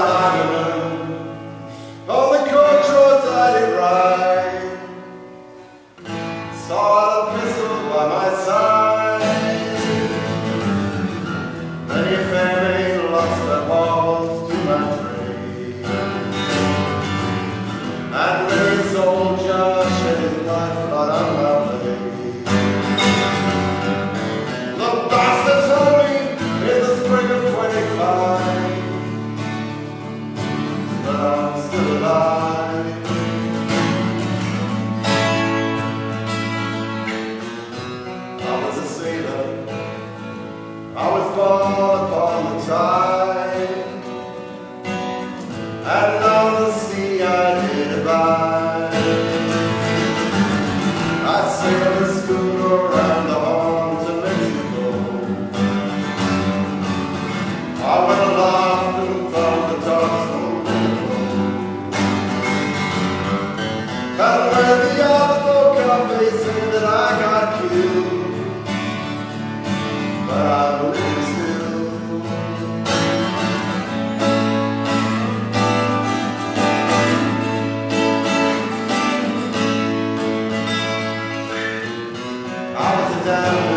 Maybe I'm